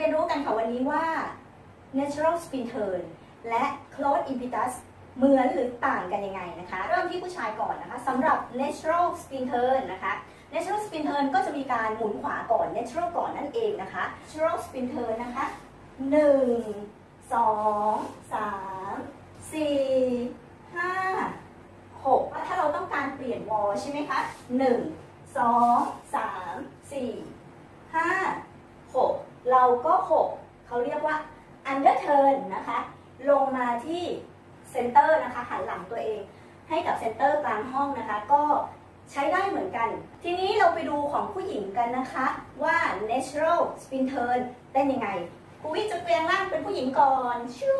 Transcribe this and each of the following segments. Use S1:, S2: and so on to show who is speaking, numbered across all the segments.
S1: เรียนรู้กันค่ะวันนี้ว่า natural spin turn และ closed impetus เหมือนหรือต่างกันยังไงนะคะ เริ่มที่ผู้ชายก่อนนะคะสำหรับ natural spin turn นะคะ natural spin turn ก็จะมีการหมุนขวาก่อน natural ก่อนนั่นเองนะคะ natural spin turn นะคะ1 2 3 4 5 6ถ้าเราต้องการเปลี่ยนวอลใช่ไหมคะ1 2 3 4 5 6 เราก็6เขาเรียกว่า under turn นะคะ ลงมาที่ center นะคะหันหลังตัวเอง ให้กับ center กลางห้องนะคะ ก็ใช้ได้เหมือนกัน ทีนี้เราไปดูของผู้หญิงกันนะคะว่า natural spin turn เต้นยังไงครูวิจะเปลี่ยนร่างเป็นผู้หญิงก่อนชู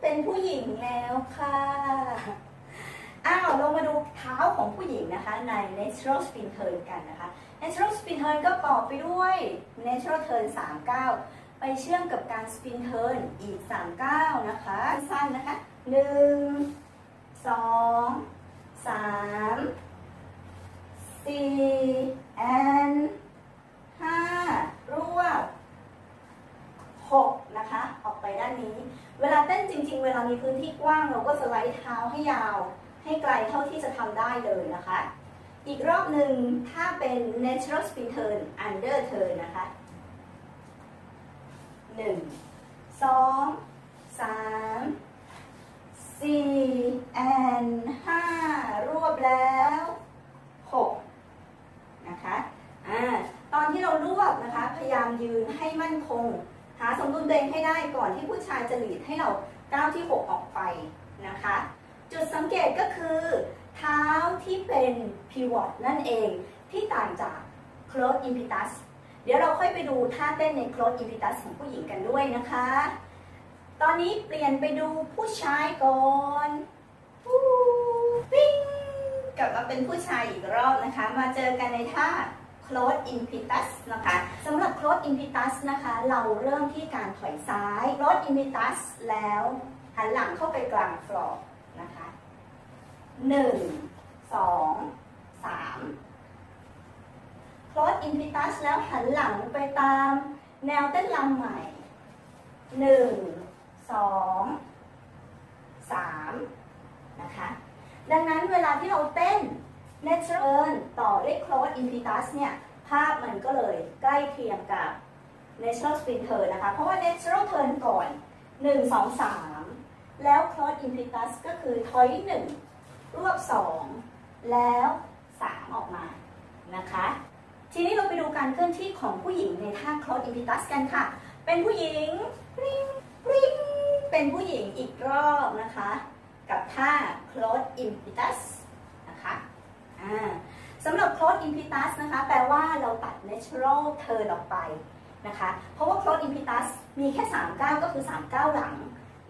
S1: เป็นผู้หญิงแล้วค่ะอ้าวเรามาดูเท้าของผู้หญิงนะคะใน natural spin turn กันนะคะ natural spin turn ก็ประกอไปด้วย natural turn 3ก้าวไปเชื่อมกับการ spin turn อีก3ก้าวนะคะ สั้นนะคะ 1 2 3 4 and 5 รวบ 6 นะคะ ออกไปด้านนี้ เวลาเต้นจริง ๆ เวลามีพื้นที่กว้างเราก็สไลด์เท้าให้ยาว ให้ไกลเท่าที่จะทำได้เลยนะคะ อีกรอบหนึ่งถ้าเป็น natural spin turn under turn นะคะ 1 2 3 4 and 5 รวบแล้ว 6 นะคะอ่าตอนที่เรารวบนะคะ พยายามยืนให้มั่นคง หาสมดุลตัวเองให้ได้ก่อนที่ผู้ชายจะหลีดให้เราก้าวที่ 6 ออกไปนะคะ จุดสังเกตก็คือ เท้าที่เป็น pivot นั่นเองที่ต่างจาก close impetus เดี๋ยวเราค่อยไปดูท่าเต้นใน close impetus ของผู้หญิงกันด้วยนะคะ ตอนนี้เปลี่ยนไปดูผู้ชายก่อนปูปิ้งกลับมาเป็นผู้ชายอีกรอบนะคะ มาเจอกันในท่า close impetus นะคะสำหรับ close impetus นะคะ เราเริ่มที่การถอยซ้าย close impetus แล้วหันหลังเข้าไปกลางฟลอร์นะคะ หนึ่งสองสาม close impetus แล้วหันหลังไปตามแนวเต้นลำใหม่หนึ่งสองสามนะคะ ดังนั้นเวลาที่เราเต้น natural ต่อด้วย close impetus เนี่ย ภาพมันก็เลยใกล้เคียงกับ natural spin turn นะคะ เพราะว่า natural turn ก่อน 1 2 3 แล้ว close impetus ก็คือ ถอย 1 รวบ 2 แล้ว 3 ออกมานะคะ ทีนี้เราไปดูการเคลื่อนที่ของผู้หญิงในท่า close impetus กันค่ะ เป็นผู้หญิงริงริงเป็นผู้หญิงอีกรอบนะคะ กับท่า close impetus นะคะสำหรับ close impetus นะคะ แปลว่าเราตัด natural turn ออกไปนะคะ เพราะว่า close impetus มีแค่ 3 ก้าวก็คือ 3 ก้าวหลัง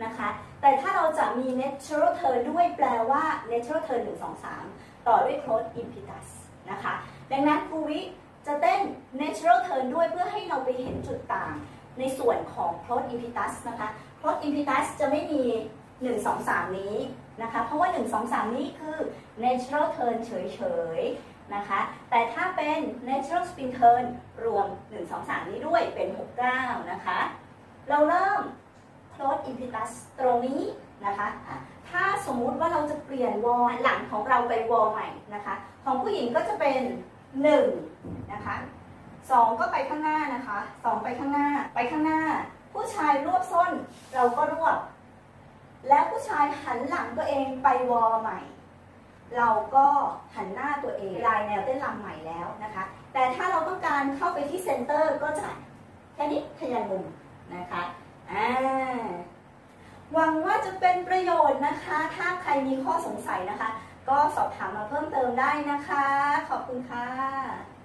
S1: นะคะ แต่ถ้าเราจะมี natural turn ด้วยแปลว่า natural turn 1 2 3 ต่อด้วย close impetus นะคะ ดังนั้นครูวิจะเต้น natural turn ด้วยเพื่อให้เราไปเห็นจุดต่าง ในส่วนของ close impetus นะคะ close impetus จะไม่มี 1 2 3 นี้นะคะ เพราะว่า 1 2 3 นี้คือ natural turn เฉยๆนะคะ แต่ถ้าเป็น natural spin turn รวม 1 2 3 นี้ด้วยเป็น 6 9 นะคะ เราเริ่ม close impetus ตรงนี้นะคะถ้าสมมุติว่าเราจะเปลี่ยนวอลหลังของเราไปวอลใหม่นะคะ ของผู้หญิงก็จะเป็น1นะคะสองก็ไปข้างหน้านะคะสองไปข้างหน้าไปข้างหน้า ผู้ชายรวบส้นเราก็รวบ แล้วผู้ชายหันหลังตัวเองไปวอลใหม่ เราก็หันหน้าตัวเองลายแนวเต้นลำใหม่แล้วนะคะ แต่ถ้าเราต้องการเข้าไปที่เซนเตอร์ก็จะแค่นี้ขยันมุมนะคะ หวังว่าจะเป็นประโยชน์นะคะ ถ้าใครมีข้อสงสัยนะคะ ก็สอบถามมาเพิ่มเติมได้นะคะ ขอบคุณค่ะ